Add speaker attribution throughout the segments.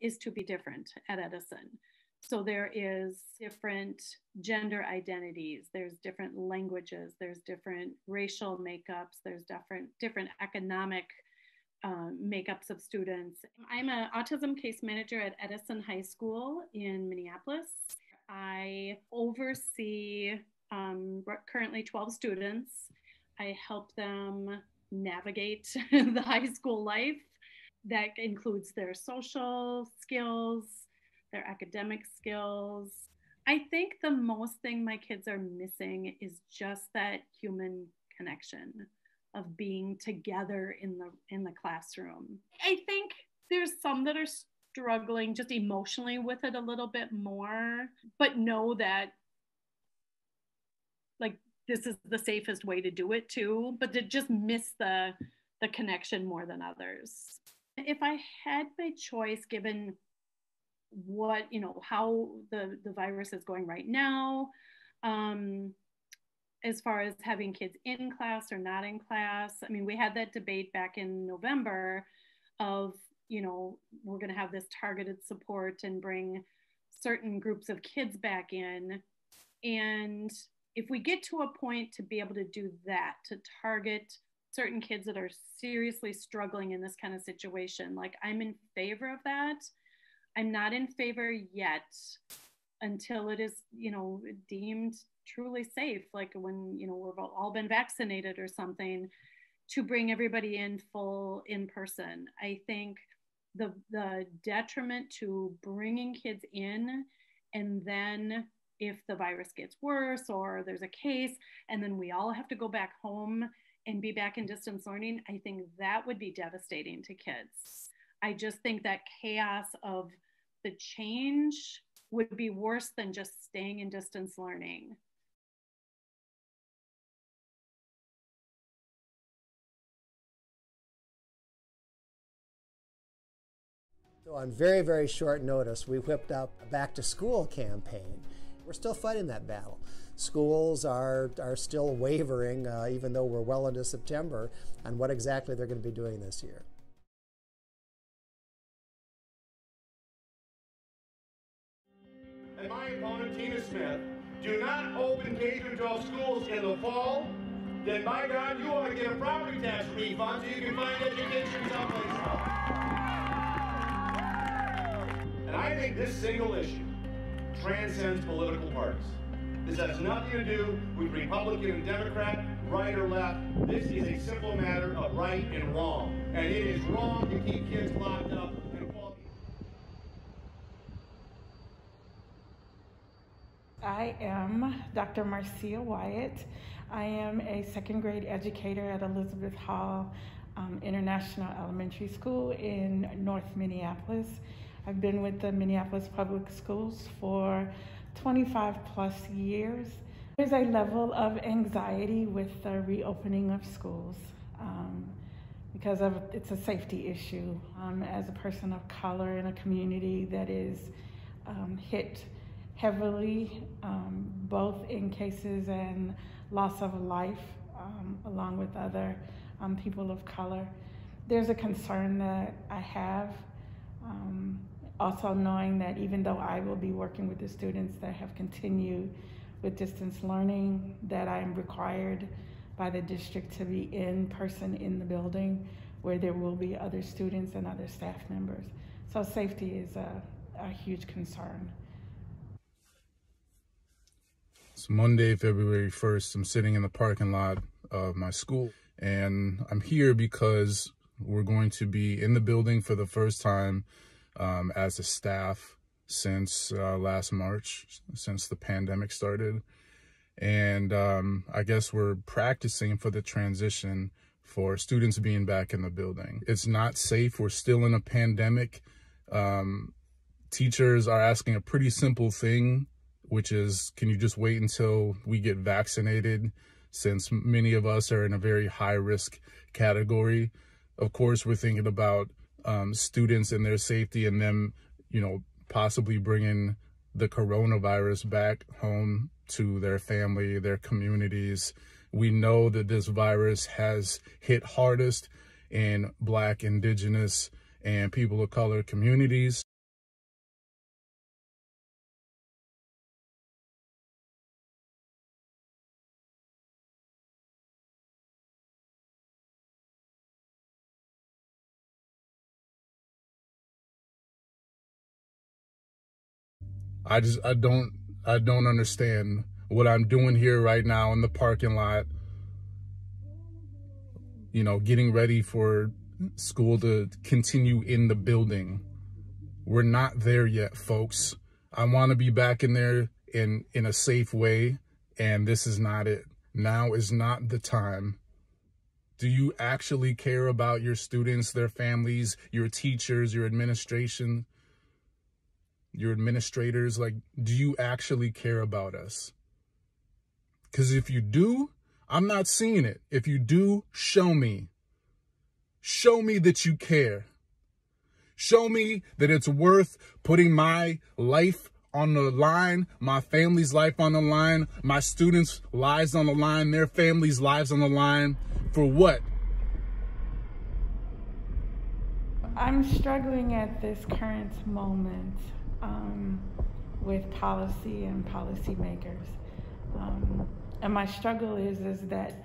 Speaker 1: is to be different at Edison. So there is different gender identities, there's different languages, there's different racial makeups, there's different different economic um, makeups of students. I'm an autism case manager at Edison High School in Minneapolis. I oversee um, currently 12 students. I help them navigate the high school life. That includes their social skills, their academic skills. I think the most thing my kids are missing is just that human connection of being together in the in the classroom. I think there's some that are struggling just emotionally with it a little bit more, but know that like this is the safest way to do it too, but to just miss the the connection more than others. If I had my choice given what, you know, how the the virus is going right now, um as far as having kids in class or not in class. I mean, we had that debate back in November of, you know, we're going to have this targeted support and bring certain groups of kids back in. And if we get to a point to be able to do that, to target certain kids that are seriously struggling in this kind of situation, like I'm in favor of that. I'm not in favor yet until it is, you know, deemed truly safe, like when, you know, we've all been vaccinated or something, to bring everybody in full in person. I think the, the detriment to bringing kids in and then if the virus gets worse or there's a case and then we all have to go back home and be back in distance learning, I think that would be devastating to kids. I just think that chaos of the change would be worse than just staying in distance learning.
Speaker 2: So on very, very short notice, we whipped up a back to school campaign. We're still fighting that battle. Schools are, are still wavering, uh, even though we're well into September, on what exactly they're going to be doing this year.
Speaker 3: And my opponent, Tina Smith, do not open K 12 schools in the fall, then by God, you ought to get a property tax refund so you can find education someplace else. And I think this single issue transcends political parties. This has nothing to do with Republican and Democrat, right or left. This is a simple matter of right and wrong. And it is wrong to keep kids locked up
Speaker 4: I am Dr. Marcia Wyatt. I am a second grade educator at Elizabeth Hall um, International Elementary School in North Minneapolis. I've been with the Minneapolis Public Schools for 25 plus years. There's a level of anxiety with the reopening of schools um, because of it's a safety issue. Um, as a person of color in a community that is um, hit heavily, um, both in cases and loss of life, um, along with other um, people of color, there's a concern that I have um, also knowing that even though I will be working with the students that have continued with distance learning, that I am required by the district to be in person in the building where there will be other students and other staff members. So safety is a, a huge concern.
Speaker 5: It's Monday, February 1st. I'm sitting in the parking lot of my school and I'm here because we're going to be in the building for the first time um, as a staff since uh, last March, since the pandemic started. And um, I guess we're practicing for the transition for students being back in the building. It's not safe. We're still in a pandemic. Um, teachers are asking a pretty simple thing, which is, can you just wait until we get vaccinated? Since many of us are in a very high risk category. Of course, we're thinking about um, students and their safety and them, you know, possibly bringing the coronavirus back home to their family, their communities. We know that this virus has hit hardest in Black, Indigenous, and people of color communities. I just I don't I don't understand what I'm doing here right now in the parking lot. You know, getting ready for school to continue in the building. We're not there yet, folks. I want to be back in there in in a safe way, and this is not it. Now is not the time. Do you actually care about your students, their families, your teachers, your administration, your administrators? Like, do you actually care about us? Because if you do, I'm not seeing it. If you do, show me. Show me that you care. Show me that it's worth putting my life on the line, my family's life on the line, my students' lives on the line, their families' lives on the line. For what?
Speaker 4: I'm struggling at this current moment um, with policy and policymakers. Um, and my struggle is, is that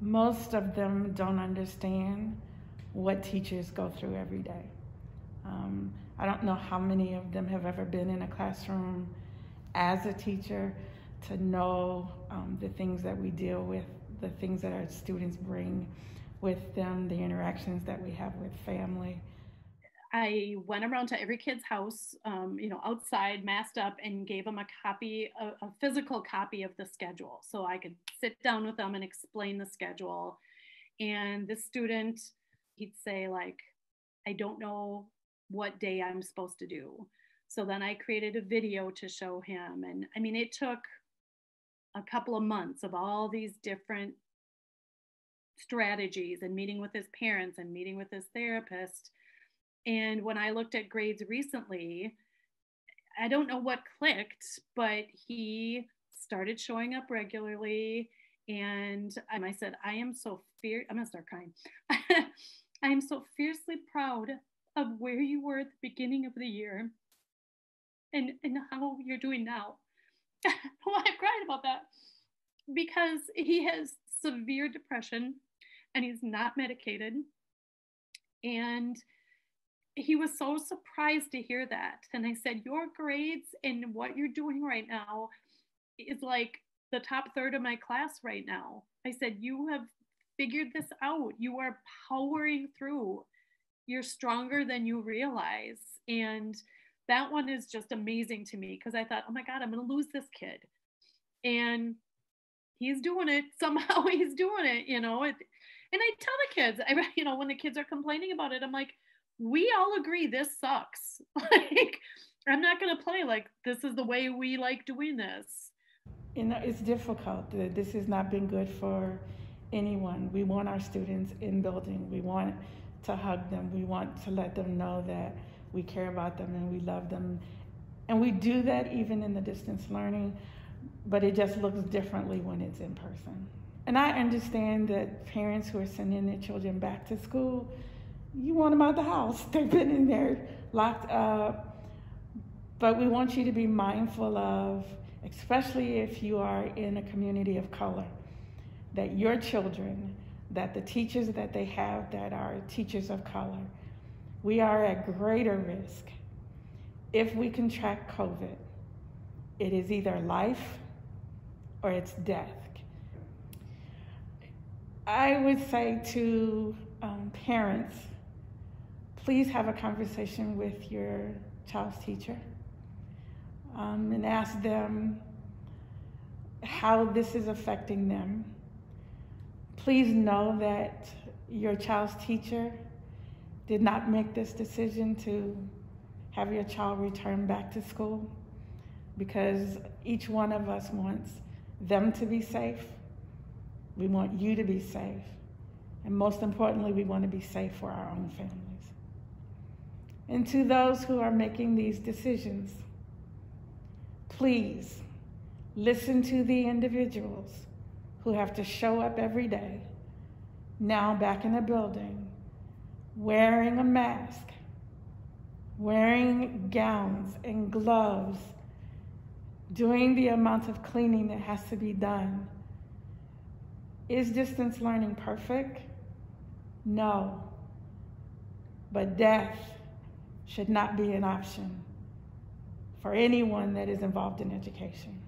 Speaker 4: most of them don't understand what teachers go through every day. Um, I don't know how many of them have ever been in a classroom as a teacher to know um, the things that we deal with, the things that our students bring with them, the interactions that we have with family.
Speaker 1: I went around to every kid's house, um, you know, outside, masked up, and gave them a copy, a, a, physical copy of the schedule, so I could sit down with them and explain the schedule. And the student, he'd say like, "I don't know what day I'm supposed to do." So then I created a video to show him, and I mean, it took a couple of months of all these different strategies and meeting with his parents and meeting with his therapist and when I looked at grades recently, I don't know what clicked, but he started showing up regularly. And um, I said, I am so fear. I'm gonna start crying. I am so fiercely proud of where you were at the beginning of the year and, and how you're doing now. Why I cried about that? Because he has severe depression and he's not medicated. And he was so surprised to hear that. And I said, Your grades and what you're doing right now is like the top third of my class right now. I said, You have figured this out. You are powering through. You're stronger than you realize. And that one is just amazing to me because I thought, Oh my God, I'm going to lose this kid. And he's doing it. Somehow he's doing it, you know. It, and I tell the kids, I, you know, when the kids are complaining about it, I'm like, we all agree this sucks. like, I'm not going to play like this is the way we like doing this.
Speaker 4: You know, it's difficult. This has not been good for anyone. We want our students in building. We want to hug them. We want to let them know that we care about them and we love them. And we do that even in the distance learning, but it just looks differently when it's in person. And I understand that parents who are sending their children back to school you want them out the house. They've been in there locked up. But we want you to be mindful of, especially if you are in a community of color, that your children, that the teachers that they have that are teachers of color, we are at greater risk if we contract COVID. It is either life or it's death. I would say to um, parents, please have a conversation with your child's teacher um, and ask them how this is affecting them. Please know that your child's teacher did not make this decision to have your child return back to school because each one of us wants them to be safe. We want you to be safe. And most importantly, we want to be safe for our own family and to those who are making these decisions, please listen to the individuals who have to show up every day, now back in a building, wearing a mask, wearing gowns and gloves, doing the amount of cleaning that has to be done. Is distance learning perfect? No. But death should not be an option for anyone that is involved in education.